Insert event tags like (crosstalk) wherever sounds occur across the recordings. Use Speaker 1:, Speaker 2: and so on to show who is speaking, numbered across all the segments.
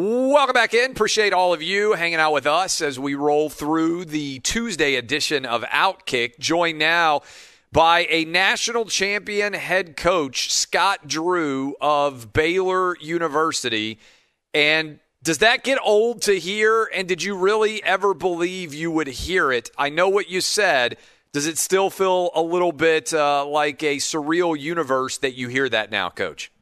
Speaker 1: Welcome back in. Appreciate all of you hanging out with us as we roll through the Tuesday edition of Outkick. Joined now by a national champion head coach, Scott Drew of Baylor University. And does that get old to hear? And did you really ever believe you would hear it? I know what you said. Does it still feel a little bit uh, like a surreal universe that you hear that now, coach?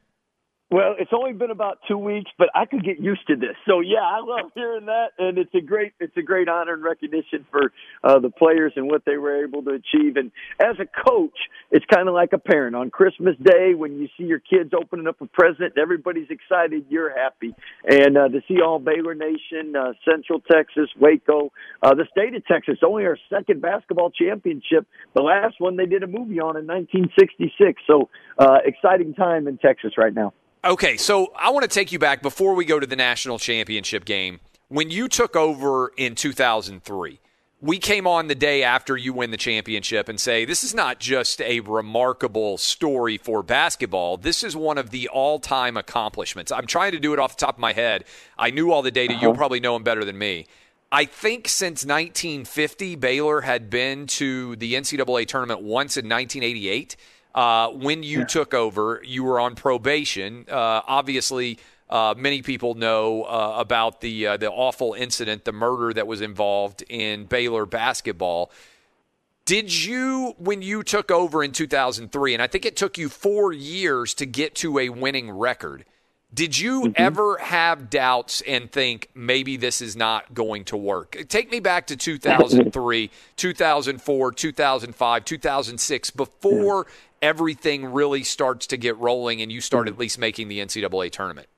Speaker 2: Well, it's only been about two weeks, but I could get used to this. So yeah, I love hearing that, and it's a great it's a great honor and recognition for uh, the players and what they were able to achieve. And as a coach, it's kind of like a parent on Christmas Day when you see your kids opening up a present, everybody's excited, you're happy, and uh, to see all Baylor Nation, uh, Central Texas, Waco, uh, the state of Texas, only our second basketball championship. The last one they did a movie on in 1966. So uh, exciting time in Texas right now.
Speaker 1: Okay, so I want to take you back before we go to the national championship game. When you took over in 2003, we came on the day after you win the championship and say, this is not just a remarkable story for basketball. This is one of the all time accomplishments. I'm trying to do it off the top of my head. I knew all the data. Uh-huh. You'll probably know them better than me. I think since 1950, Baylor had been to the NCAA tournament once in 1988. Uh, when you yeah. took over, you were on probation. Uh, obviously, uh, many people know uh, about the uh, the awful incident, the murder that was involved in Baylor basketball. Did you, when you took over in 2003, and I think it took you four years to get to a winning record? Did you mm-hmm. ever have doubts and think maybe this is not going to work? Take me back to 2003, 2004, 2005, 2006, before everything really starts to get rolling and you start mm-hmm. at least making the NCAA tournament?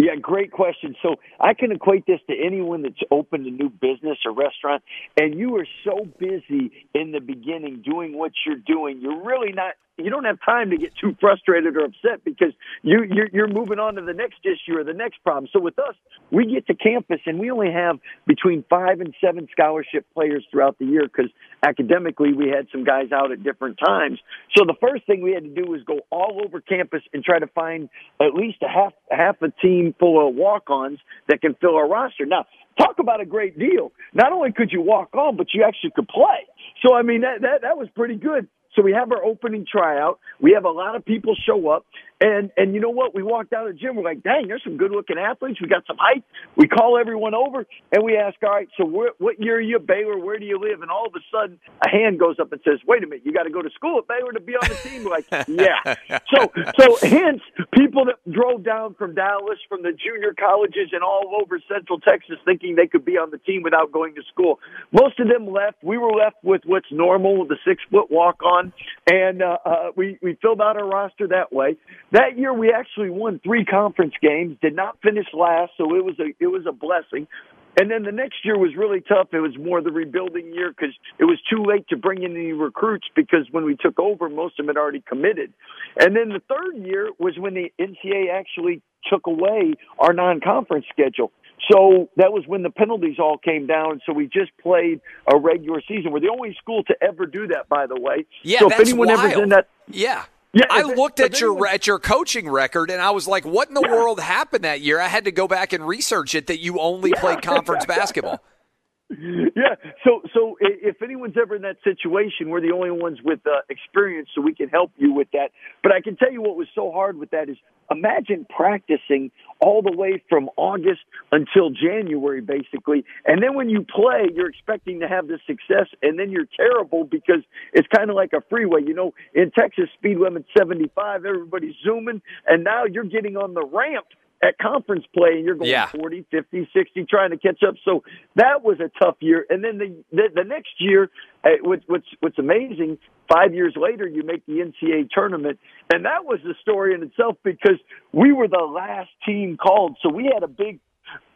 Speaker 2: Yeah, great question. So I can equate this to anyone that's opened a new business or restaurant and you are so busy in the beginning doing what you're doing, you're really not you don't have time to get too frustrated or upset because you you're, you're moving on to the next issue or the next problem. So with us, we get to campus and we only have between five and seven scholarship players throughout the year because academically we had some guys out at different times. So the first thing we had to do was go all over campus and try to find at least a half half a team full of walk-ons that can fill our roster. Now, talk about a great deal. Not only could you walk on, but you actually could play. So I mean that that that was pretty good. So we have our opening tryout. We have a lot of people show up. And and you know what? We walked out of the gym. We're like, dang, there's some good looking athletes. We got some height. We call everyone over and we ask, all right, so where, what year are you at Baylor? Where do you live? And all of a sudden, a hand goes up and says, wait a minute, you got to go to school at Baylor to be on the team. We're like, (laughs) yeah. So so hence people that drove down from Dallas, from the junior colleges, and all over Central Texas, thinking they could be on the team without going to school. Most of them left. We were left with what's normal, the six foot walk on, and uh, uh, we we filled out our roster that way. That year we actually won three conference games, did not finish last, so it was a it was a blessing. And then the next year was really tough. It was more the rebuilding year because it was too late to bring in any recruits because when we took over, most of them had already committed. And then the third year was when the NCAA actually took away our non-conference schedule. So that was when the penalties all came down. So we just played a regular season. We're the only school to ever do that, by the way.
Speaker 1: Yeah,
Speaker 2: so
Speaker 1: if
Speaker 2: anyone
Speaker 1: wild.
Speaker 2: ever's in that,
Speaker 1: yeah, yeah, I looked at your at your coaching record and I was like, "What in the yeah. world happened that year?" I had to go back and research it that you only played conference (laughs) basketball.
Speaker 2: Yeah, so so if anyone's ever in that situation, we're the only ones with uh, experience, so we can help you with that. But I can tell you what was so hard with that is imagine practicing all the way from August until January, basically. And then when you play, you're expecting to have this success, and then you're terrible because it's kind of like a freeway. You know, in Texas, speed limit 75, everybody's zooming, and now you're getting on the ramp at conference play and you're going yeah. 40, 50, 60 trying to catch up. So that was a tough year. And then the the, the next year, uh, what's what's what's amazing, five years later you make the NCAA tournament, and that was the story in itself because we were the last team called. So we had a big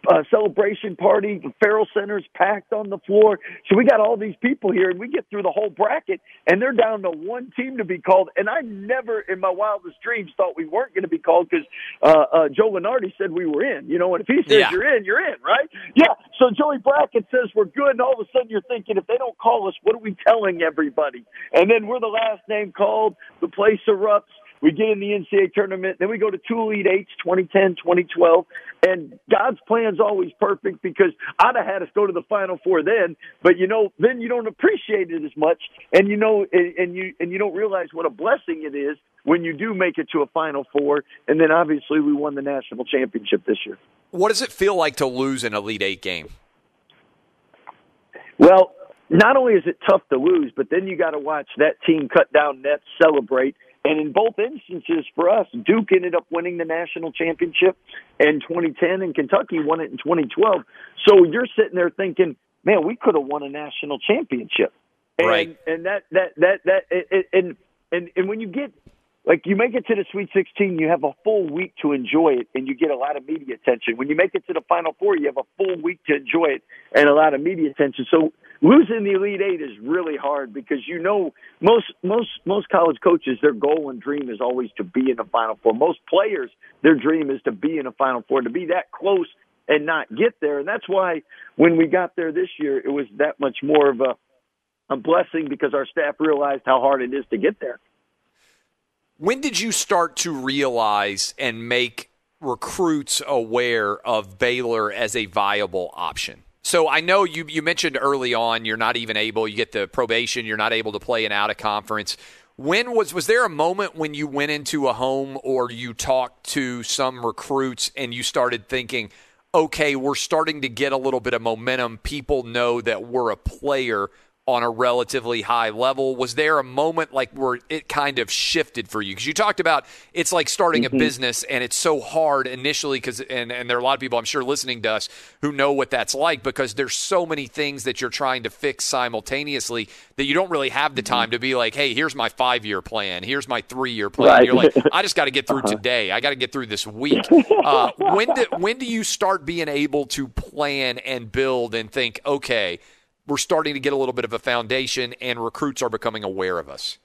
Speaker 2: uh, celebration party. The Ferrell Center's packed on the floor. So we got all these people here, and we get through the whole bracket, and they're down to one team to be called. And I never, in my wildest dreams, thought we weren't going to be called because uh, uh, Joe Lunardi said we were in. You know, and if he says yeah. you're in, you're in, right? Yeah. So Joey Brackett says we're good, and all of a sudden you're thinking, if they don't call us, what are we telling everybody? And then we're the last name called. The place erupts we get in the NCAA tournament, then we go to two Elite Eights, 2010, 2012, and God's plan's always perfect because I'd have had us go to the Final Four then, but you know, then you don't appreciate it as much, and you know, and you and you don't realize what a blessing it is when you do make it to a Final Four, and then obviously we won the national championship this year.
Speaker 1: What does it feel like to lose an Elite Eight game?
Speaker 2: Well, not only is it tough to lose, but then you got to watch that team cut down nets, celebrate. And in both instances for us, Duke ended up winning the national championship in 2010 and Kentucky won it in 2012. So you're sitting there thinking, man, we could have won a national championship. And,
Speaker 1: right.
Speaker 2: And that, that, that, that, and, and, and when you get like you make it to the Sweet 16, you have a full week to enjoy it, and you get a lot of media attention. When you make it to the Final Four, you have a full week to enjoy it and a lot of media attention. So losing the Elite Eight is really hard because you know most most most college coaches their goal and dream is always to be in the Final Four. Most players their dream is to be in a Final Four, to be that close and not get there. And that's why when we got there this year, it was that much more of a a blessing because our staff realized how hard it is to get there.
Speaker 1: When did you start to realize and make recruits aware of Baylor as a viable option? So I know you you mentioned early on you're not even able you get the probation you're not able to play an out of conference. When was was there a moment when you went into a home or you talked to some recruits and you started thinking, okay, we're starting to get a little bit of momentum. People know that we're a player on a relatively high level. Was there a moment like where it kind of shifted for you? Because you talked about it's like starting mm-hmm. a business and it's so hard initially because and, and there are a lot of people I'm sure listening to us who know what that's like because there's so many things that you're trying to fix simultaneously that you don't really have the time mm-hmm. to be like, hey, here's my five year plan, here's my three year plan. Right. You're like, I just got to get through uh-huh. today. I got to get through this week. (laughs) Uh, when do, when do you start being able to plan and build and think, okay, we're starting to get a little bit of a foundation and recruits are becoming aware of us?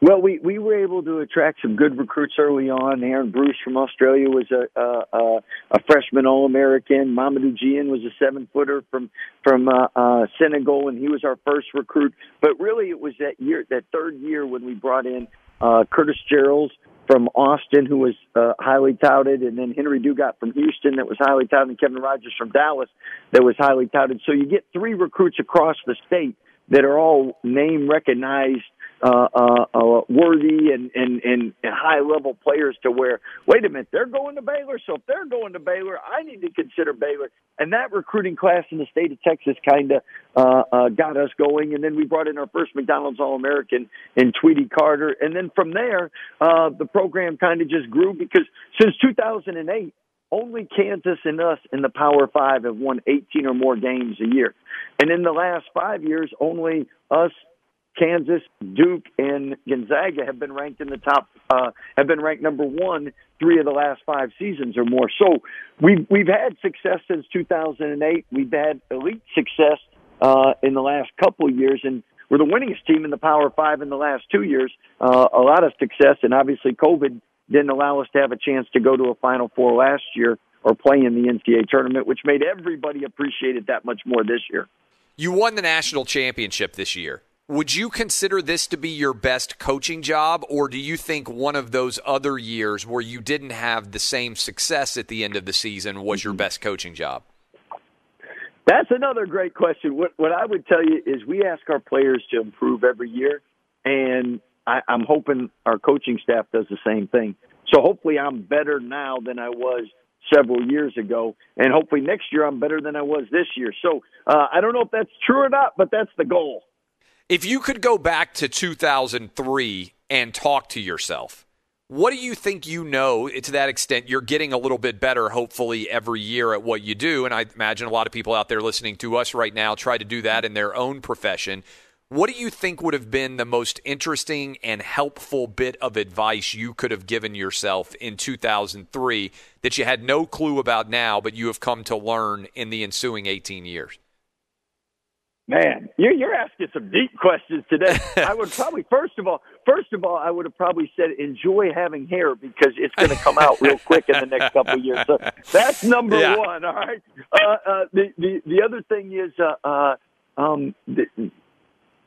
Speaker 2: Well, we, we were able to attract some good recruits early on. Aaron Bruce from Australia was a a, a freshman All American. Mamadou Diène was a seven footer from from uh, uh, Senegal, and he was our first recruit. But really, it was that year, that third year, when we brought in uh, Curtis Jerrells from Austin, who was uh, highly touted, and then Henry Dugat from Houston, that was highly touted, and Kevin Rogers from Dallas, that was highly touted. So you get three recruits across the state that are all name recognized uh, uh, uh, worthy and, and, and, high level players to where, wait a minute, they're going to Baylor. So if they're going to Baylor, I need to consider Baylor. And that recruiting class in the state of Texas kind of uh, uh, got us going. And then we brought in our first McDonald's All American in Tweety Carter. And then from there, uh, the program kind of just grew because since 2008, only Kansas and us in the Power Five have won 18 or more games a year. And in the last five years, only us Kansas, Duke, and Gonzaga have been ranked in the top, uh, have been ranked number one three of the last five seasons or more. So we've we've had success since 2008. We've had elite success uh, in the last couple of years, and we're the winningest team in the Power Five in the last two years. Uh, a lot of success, and obviously COVID didn't allow us to have a chance to go to a Final Four last year or play in the NCAA tournament, which made everybody appreciate it that much more this year.
Speaker 1: You won the national championship this year would you consider this to be your best coaching job, or do you think one of those other years where you didn't have the same success at the end of the season was your mm-hmm. best coaching job?
Speaker 2: That's another great question. What, what I would tell you is we ask our players to improve every year, and I, I'm hoping our coaching staff does the same thing. So hopefully I'm better now than I was several years ago, and hopefully next year I'm better than I was this year. So uh, I don't know if that's true or not, but that's the goal.
Speaker 1: If you could go back to 2003 and talk to yourself, what do you think you know to that extent? You're getting a little bit better, hopefully, every year at what you do. And I imagine a lot of people out there listening to us right now try to do that in their own profession. What do you think would have been the most interesting and helpful bit of advice you could have given yourself in 2003 that you had no clue about now, but you have come to learn in the ensuing 18 years?
Speaker 2: Man, you're, you're asking some deep (laughs) questions today. I would (laughs) probably, first of all, first of all, I would have probably said enjoy having hair because it's going to come out real quick in the next couple of years. So (laughs) that's number yeah. one. All right. Uh, uh, the, the the other thing is, uh, uh, um, the,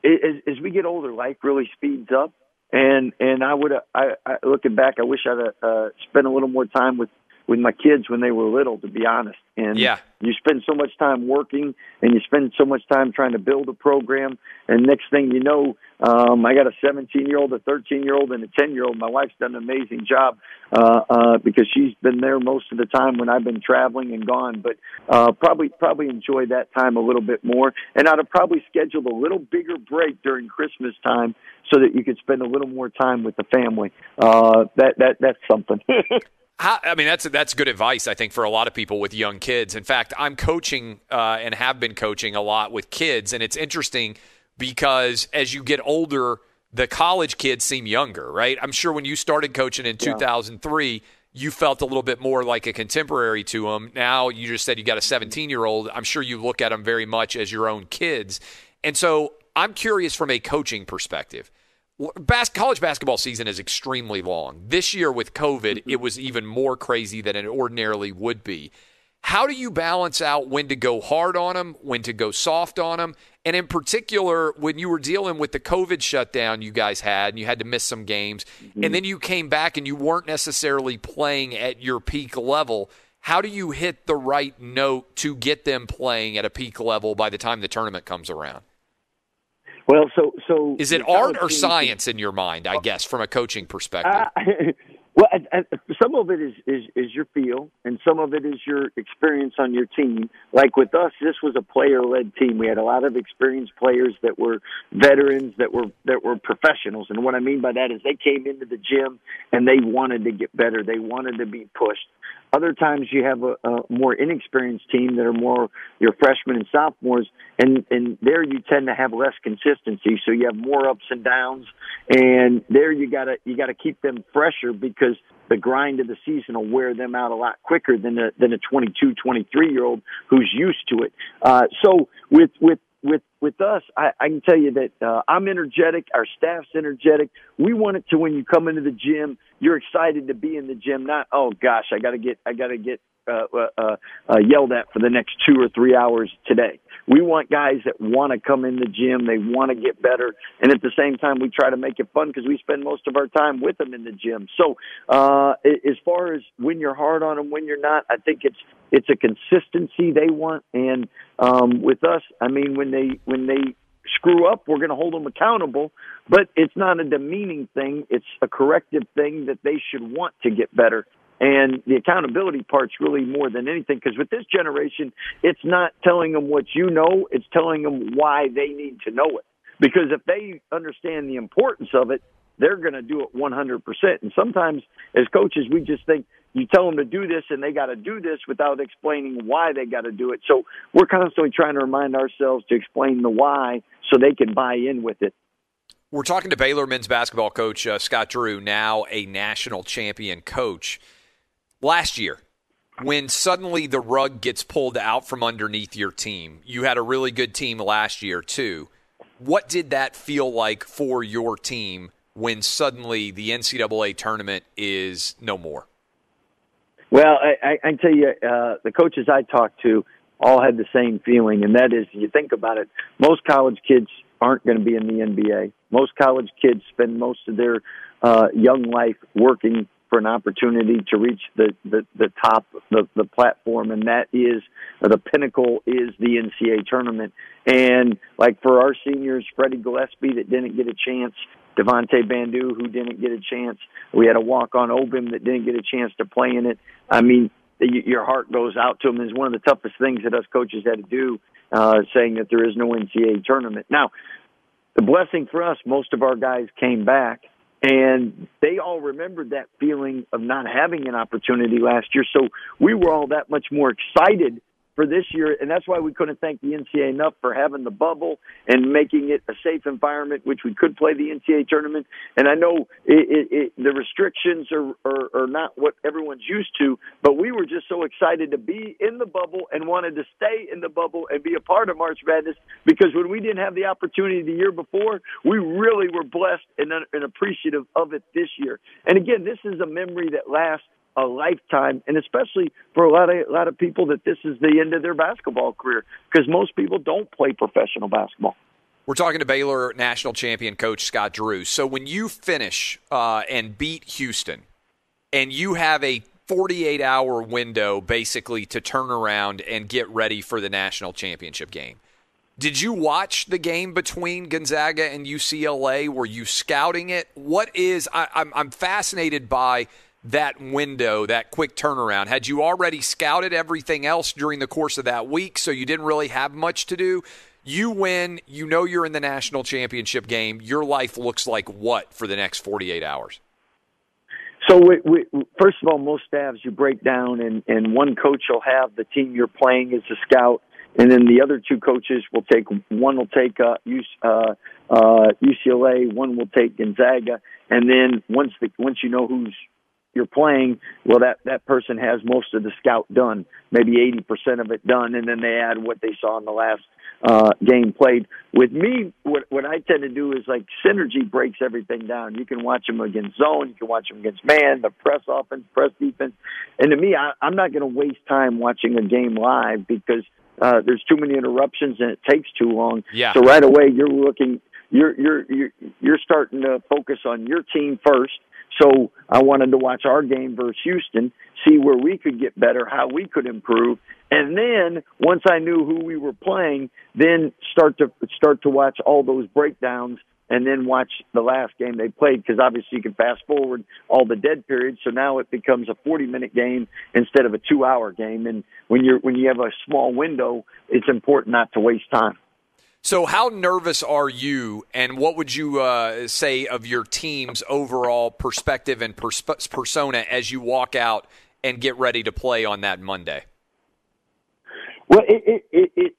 Speaker 2: as, as we get older, life really speeds up, and and I would I, I looking back, I wish I'd uh, spent a little more time with with my kids when they were little, to be honest. And
Speaker 1: yeah.
Speaker 2: you spend so much time working and you spend so much time trying to build a program. And next thing you know, um, I got a 17 year old, a 13 year old, and a 10 year old. My wife's done an amazing job uh, uh, because she's been there most of the time when I've been traveling and gone. But uh, probably probably enjoy that time a little bit more. And I'd have probably scheduled a little bigger break during Christmas time so that you could spend a little more time with the family. Uh, that that that's something. (laughs)
Speaker 1: How, I mean, that's that's good advice. I think for a lot of people with young kids. In fact, I'm coaching uh, and have been coaching a lot with kids, and it's interesting because as you get older, the college kids seem younger, right? I'm sure when you started coaching in 2003, you felt a little bit more like a contemporary to them. Now you just said you got a 17 year old. I'm sure you look at them very much as your own kids, and so I'm curious from a coaching perspective Bas- college basketball season is extremely long. This year with COVID, mm-hmm. it was even more crazy than it ordinarily would be. How do you balance out when to go hard on them, when to go soft on them? And in particular, when you were dealing with the COVID shutdown you guys had and you had to miss some games, mm-hmm. and then you came back and you weren't necessarily playing at your peak level, how do you hit the right note to get them playing at a peak level by the time the tournament comes around?
Speaker 2: Well, so so
Speaker 1: is it art or science in your mind? I guess from a coaching perspective. Uh, (laughs)
Speaker 2: well, some of it is, is is your feel, and some of it is your experience on your team. Like with us, this was a player-led team. We had a lot of experienced players that were veterans, that were that were professionals. And what I mean by that is they came into the gym and they wanted to get better. They wanted to be pushed. Other times you have a, a more inexperienced team that are more your freshmen and sophomores, and and there you tend to have less consistency, so you have more ups and downs, and there you gotta you gotta keep them fresher because the grind of the season will wear them out a lot quicker than a than a 22, 23 year old who's used to it. Uh, so with with with with us, I, I can tell you that uh, I'm energetic. Our staff's energetic. We want it to when you come into the gym, you're excited to be in the gym. Not oh gosh, I got to get I got to get uh, uh, uh, yelled at for the next two or three hours today. We want guys that want to come in the gym, they want to get better, and at the same time, we try to make it fun because we spend most of our time with them in the gym. So, uh, as far as when you're hard on them, when you're not, I think it's it's a consistency they want, and um, with us, I mean, when they when they screw up, we're going to hold them accountable, but it's not a demeaning thing. It's a corrective thing that they should want to get better. And the accountability part's really more than anything because with this generation, it's not telling them what you know, it's telling them why they need to know it. Because if they understand the importance of it, they're going to do it 100%. And sometimes as coaches, we just think you tell them to do this and they got to do this without explaining why they got to do it. So we're constantly trying to remind ourselves to explain the why so they can buy in with it.
Speaker 1: We're talking to Baylor men's basketball coach uh, Scott Drew, now a national champion coach last year when suddenly the rug gets pulled out from underneath your team. You had a really good team last year, too. What did that feel like for your team when suddenly the NCAA tournament is no more?
Speaker 2: Well, I, I, I tell you, uh, the coaches I talked to all had the same feeling, and that is, you think about it, most college kids aren't going to be in the NBA. Most college kids spend most of their uh, young life working for an opportunity to reach the, the, the top, the, the platform, and that is the pinnacle is the NCAA tournament. And like for our seniors, Freddie Gillespie that didn't get a chance, Devonte Bandoo who didn't get a chance, we had a walk on Obim that didn't get a chance to play in it. I mean, your heart goes out to them. It's one of the toughest things that us coaches had to do, uh, saying that there is no NCAA tournament. Now, the blessing for us, most of our guys came back and they all remembered that feeling of not having an opportunity last year. So we were all that much more excited for this year, and that's why we couldn't thank the NCAA enough for having the bubble and making it a safe environment, which we could play the NCAA tournament. And I know it, it, it, the restrictions are, are, are not what everyone's used to, but we were just so excited to be in the bubble and wanted to stay in the bubble and be a part of March Madness because when we didn't have the opportunity the year before, we really were blessed and, and appreciative of it this year. And again, this is a memory that lasts a lifetime, and especially for a lot of a lot of people that this is the end of their basketball career because most people don't play professional basketball.
Speaker 1: We're talking to Baylor national champion coach Scott Drew. So when you finish uh, and beat Houston, and you have a 48 hour window basically to turn around and get ready for the national championship game. Did you watch the game between Gonzaga and UCLA? Were you scouting it? What is I, I'm fascinated by that window, that quick turnaround. Had you already scouted everything else during the course of that week, so you didn't really have much to do? You win, you know you're in the national championship game. Your life looks like what for the next 48 hours?
Speaker 2: So, we, we, first of all, most staffs you break down, and, and one coach will have the team you're playing as a scout, and then the other two coaches will take one will take uh, uh, uh, UCLA, one will take Gonzaga, and then once the once you know who's you're playing, well, that that person has most of the scout done, maybe 80% of it done, and then they add what they saw in the last uh, game played. With me, what what I tend to do is like synergy breaks everything down. You can watch them against zone, you can watch them against man, the press offense, press defense, and to me, I, I'm not going to waste time watching a game live because uh, there's too many interruptions and it takes too long.
Speaker 1: Yeah.
Speaker 2: So right away, you're looking. You're you're you're you're starting to focus on your team first so I wanted to watch our game versus Houston, see where we could get better, how we could improve, and then once I knew who we were playing, then start to start to watch all those breakdowns and then watch the last game they played because obviously you can fast forward all the dead periods. So now it becomes a 40 minute game instead of a 2 hour game. And when you're when you have a small window it's important not to waste time
Speaker 1: so, how nervous are you, and what would you uh, say of your team's overall perspective and pers- persona as you walk out and get ready to play on that Monday?
Speaker 2: Well, it, it, it,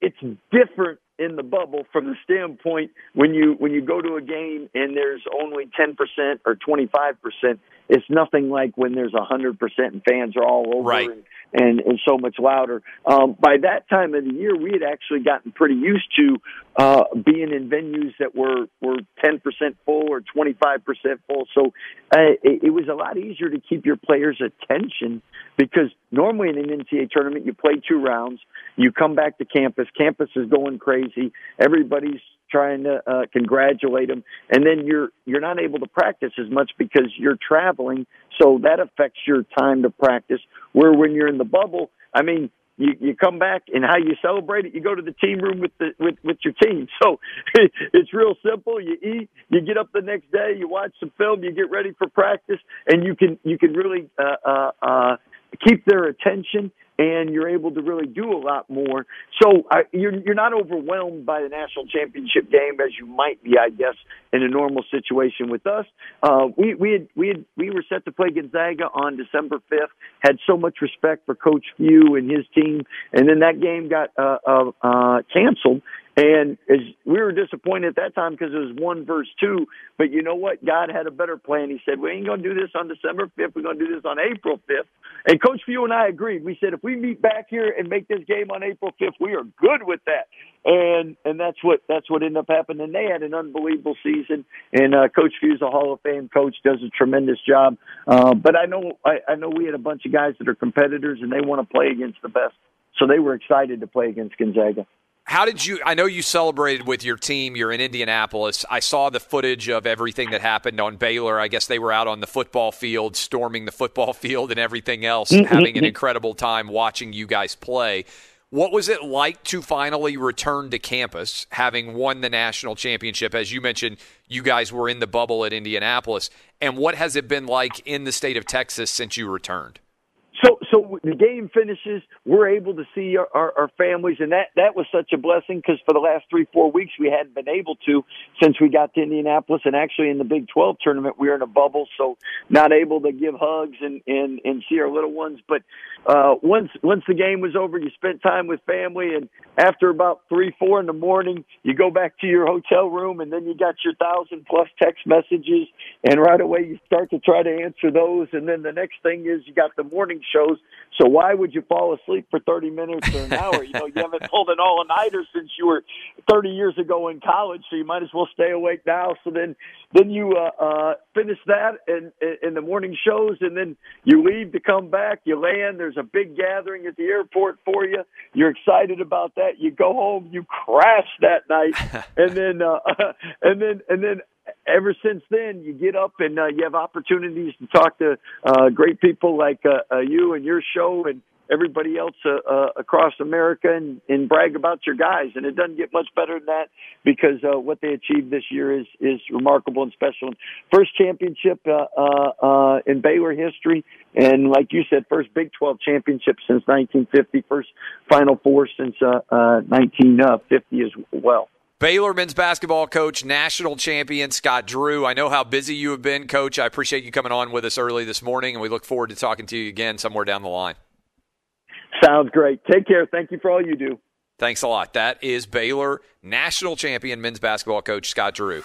Speaker 2: it's different in the bubble from the standpoint when you when you go to a game and there's only 10% or 25% it's nothing like when there's 100% and fans are all over
Speaker 1: right.
Speaker 2: and and, and so much louder. Um, by that time of the year, we had actually gotten pretty used to uh, being in venues that were were 10% full or 25% full. So uh, it, it was a lot easier to keep your players' attention because normally in an NCAA tournament, you play two rounds, you come back to campus, campus is going crazy, everybody's trying to uh, congratulate them, and then you're you're not able to practice as much because you're traveling, so that affects your time to practice. Where when you're in the bubble, I mean, you you come back and how you celebrate it, you go to the team room with the with with your team. (laughs) So it's real simple. You eat, you get up the next day, you watch some film, you get ready for practice, and you can you can really uh, uh, uh, keep their attention and you're able to really do a lot more. So uh, you're you're not overwhelmed by the national championship game as you might be, I guess, in a normal situation with us. Uh, we we had, we had, we were set to play Gonzaga on December 5th. Had so much respect for Coach Few and his team, and then that game got uh, uh, uh, canceled. And as we were disappointed at that time because it was one verse two, but you know what? God had a better plan. He said, "We ain't going to do this on December fifth. We're going to do this on April fifth. And Coach Few and I agreed. We said, if we meet back here and make this game on April fifth, we are good with that. And and that's what that's what ended up happening. And they had an unbelievable season. And uh, Coach Few's a Hall of Fame coach, does a tremendous job. Uh, but I know I, I know we had a bunch of guys that are competitors and they want to play against the best. So they were excited to play against Gonzaga
Speaker 1: how did you i know you celebrated with your team you're in indianapolis. I saw the footage of everything that happened on baylor. I guess they were out on the football field storming the football (laughs) field and everything else mm-hmm. having an incredible time watching you guys play. What was it like to finally return to campus having won the national championship? As you mentioned you guys were in the bubble at indianapolis. And what has it been like in the state of texas since you returned
Speaker 2: so, so the game finishes. We're able to see our, our, our families, and that that was such a blessing because for the last three, four weeks we hadn't been able to since we got to Indianapolis, and actually in the Big 12 tournament we were in a bubble, so not able to give hugs and and and see our little ones. But uh, once once the game was over, you spent time with family, and after about three, four in the morning, you go back to your hotel room, and then you got your thousand plus text messages, and right away you start to try to answer those, and then the next thing is you got the morning shows. So why would you fall asleep for 30 minutes or an (laughs) hour? You know, you haven't pulled an all-nighter since you were 30 years ago in college, so you might as well stay awake now. So then, then you uh, uh, finish that in, in the morning shows, and then you leave to come back. You land. There's a big gathering at the airport for you. You're excited about that. You go home. You crash that night, (laughs) and then uh, (laughs) and then and then ever since then, you get up and uh, you have opportunities to talk to uh, great people like uh, uh, you and your show and everybody else uh, uh, across America and, and brag about your guys. And it doesn't get much better than that because uh, what they achieved this year is is remarkable and special. First championship uh, uh, uh, in Baylor history, and like you said, first Big 12 championship since 1950, first Final Four since uh, uh, 1950 as well.
Speaker 1: Baylor men's basketball coach, national champion Scott Drew. I know how busy you have been, coach. I appreciate you coming on with us early this morning, and we look forward to talking to you again somewhere down the line.
Speaker 2: Sounds great. Take care. Thank you for all you do.
Speaker 1: Thanks a lot. That is Baylor national champion men's basketball coach Scott Drew.